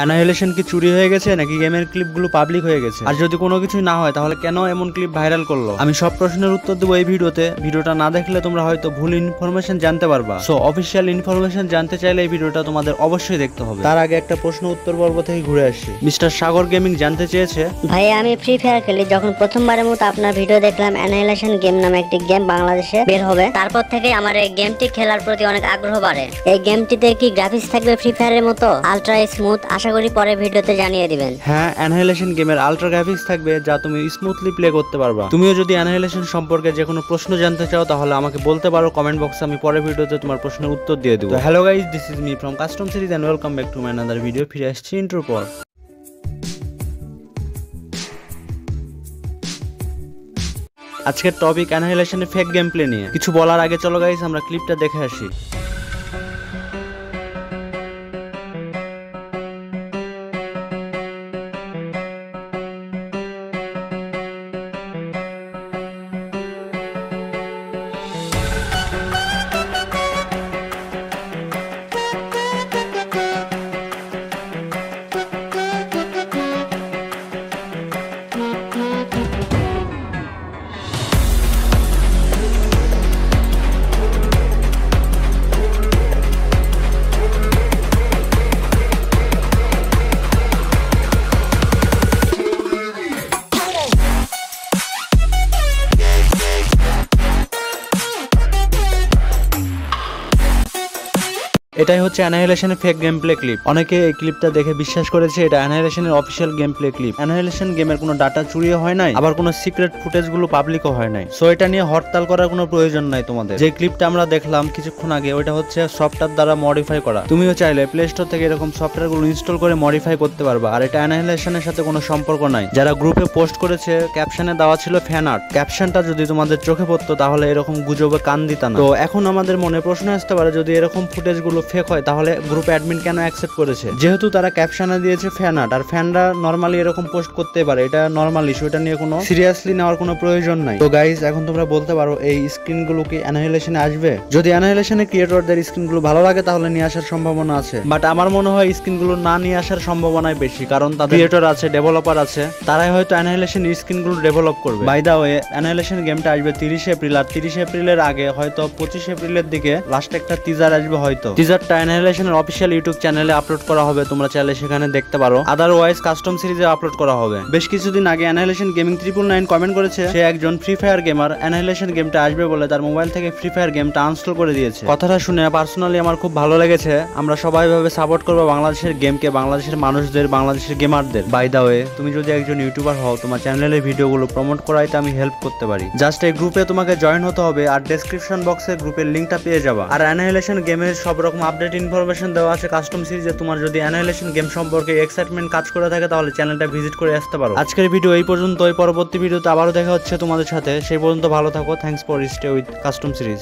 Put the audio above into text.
Annihilation কি চুরি হয়ে গেছে নাকি গেমের ক্লিপগুলো পাবলিক হয়ে গেছে? আর যদি কোনো কিছুই না হয়, তাহলে কেন এমন ক্লিপ ভাইরাল করল? আমি সব প্রশ্নের উত্তর দেবো এই ভিডিওতে। ভিডিওটা না দেখলে তোমরা হয়তো ভুল ইনফরমেশন জানতে পারবা। সো অফিসিয়াল ইনফরমেশন জানতে চাইলে এই ভিডিওটা তোমাদের অবশ্যই দেখতে হবে। তার আগে একটা প্রশ্ন উত্তর পর্ব থেকে ঘুরে আসি। মিস্টার সাগর গেমিং জানতে চেয়েছে? ভাই, আমি ফ্রি ফায়ার খেলি। যখন প্রথমবারের মতো আপনার ভিডিও দেখলাম অ্যানাইলেশন গেম নামে একটি গেম বাংলাদেশে বের হবে। তারপর থেকে আমার এই গেমটি খেলার প্রতি অনেক আগ্রহ বাড়ে। এই গেমটিতে কি গ্রাফিক্স থাকবে ফ্রি ফায়ারের মতো? আলট্রা স্মুথ আশা করি পরে ভিডিওতে জানিয়ে দিবেন। হ্যাঁ অ্যানহাইলেশন গেমের আলট্রা গ্রাফিক্স থাকবে যা তুমি স্মুথলি প্লে করতে পারবা। তুমিও যদি অ্যানহাইলেশন সম্পর্কে যে কোনো প্রশ্ন জানতে চাও, তাহলে আমাকে বলতে পারো কমেন্ট বক্সে আমি পরের ভিডিওতে তোমার প্রশ্নের উত্তর দিয়ে দেবো। Hello guys this is me from Custom Series and welcome back to my another video ফিরে আসছি ইন্ট্রোর পর। আজকের টপিক অ্যানহাইলেশনের ফেক গেম প্লে নিয়ে। কিছু বলার আগে চলো গাইজ আমরা ক্লিপটা দেখে আসি। এটাই হচ্ছে অ্যানাহিলেশনের ফেক গেম প্লে ক্লিপ অনেকে এই ক্লিপটা দেখে বিশ্বাস করেছে, এটা অ্যানাহিলেশনের official game play clip Annihilation গেমের কোনো ডাটা চুরিও হয় নাই, আবার কোনো সিক্রেট ফুটেজগুলো পাবলিকও হয় নাই। সো এটা নিয়ে হরতাল করার কোনো প্রয়োজন নাই তোমাদের। যে ক্লিপটা আমরা দেখলাম কিছুক্ষণ আগে, ওইটা হচ্ছে সফটওয়্যার দ্বারা মডিফাই করা। তুমিও চাইলে প্লে স্টোর থেকে এরকম সফটওয়্যারগুলো ইনস্টল করে মডিফাই করতে পারবা। আর এটা অ্যানাহিলেশনের সাথে কোনো সম্পর্ক নাই। যারা গ্রুপে পোস্ট করেছে ক্যাপশনে দেওয়া ছিল ফ্যান আর্ট ক্যাপশনটা যদি তোমাদের চোখে পড়তো, তাহলে এরকম গুজবে কান দিতা না। তো এখন আমাদের মনে প্রশ্ন আসতে পারে, যদি এরকম ফুটেজগুলো ফেক হয়, তাহলে গ্রুপ অ্যাডমিন কেন অ্যাকসেপ্ট করেছে? যেহেতু তারা ক্যাপশনে দিয়েছে ফ্যান আর্ট আর ফ্যানরা নর্মালি এরকম পোস্ট করতে পারে, এটা নর্মাল ইস্যু এটা নিয়ে কোনো সিরিয়াসলি নেওয়ার কোনো প্রয়োজন নাই। তো গাইজ এখন তোমরা বলতে পারো, এই স্ক্রিনগুলো কি অ্যানাহিলেশনে আসবে? যদি অ্যানাহিলেশনে ক্রিয়েটরদের স্ক্রিনগুলো ভালো লাগে, তাহলে নিয়ে আসার সম্ভাবনা আছে। বাট আমার মনে হয় স্ক্রিনগুলো না নিয়ে আসার সম্ভাবনাই বেশি, কারণ তাদের ক্রিয়েটর আছে ডেভেলপার আছে, তারাই হয়তো অ্যানাহিলেশন স্ক্রিনগুলো ডেভেলপ করবে। বাই দা ওয়ে অ্যানাহিলেশন গেমটা আসবে তিরিশে এপ্রিল, আর তিরিশে এপ্রিলের আগে হয়তো পঁচিশ এপ্রিলের দিকে লাস্ট একটা টিজার আসবে হয়তো। টিজারটা অ্যানাহিলেশনের অফিসিয়াল ইউটিউব চ্যানেলে আপলোড করা হবে। তোমরা চাইলে সেখানে দেখতে পারো। আদারওয়াইজ কাস্টম সিরিজে আপলোড করা হবে। বেশ কিছুদিন আগে Annihilation gaming triple nine comment করেছে, সে একজন ফ্রি ফায়ার গেমার অ্যানাহিলেশন গেমটা আসবে বলে তার মোবাইল থেকে ফ্রি ফায়ার গেমটা আনস্টল করে দিয়েছে। কথাটা শুনে পার্সোনালি আমার খুব ভালো লেগেছে। আমরা সবাই ভাবে সাপোর্ট করব বাংলাদেশের গেমকে বাংলাদেশের মানুষদের, বাংলাদেশের গেমারদের বাই দা ওয়ে তুমি যদি একজন ইউটিউবার হও, তোমার চ্যানেলের ভিডিওগুলো প্রমোট করাই করাইতে আমি হেল্প করতে পারি। জাস্ট এই গ্রুপে তোমাকে জয়েন হতে হবে আর ডেসক্রিপশন বক্সে গ্রুপের লিঙ্কটা পেয়ে যাবা। আর অ্যানাহিলেশন গেমের সব রকম আপডেট ইনফরমেশন দেওয়া আছে কাস্টম সিরিজে। তোমার যদি অ্যানাহিলেশন গেম সম্পর্কে এক্সাইটমেন্ট কাজ করে থাকে, তাহলে চ্যানেলটা ভিজিট করে আসতে পারো। আজকের ভিডিও এই পর্যন্ত ওই পরবর্তী ভিডিওতে আবারও দেখা হচ্ছে তোমাদের সাথে। সেই পর্যন্ত ভালো থাকো। Thanks for stay with Custom Series